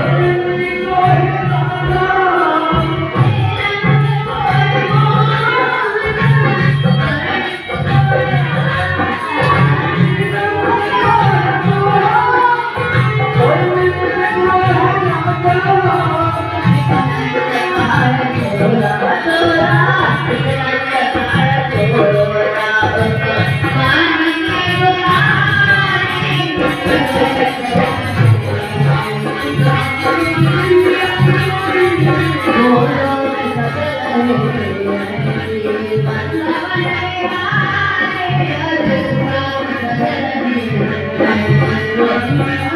Amen. Thank you.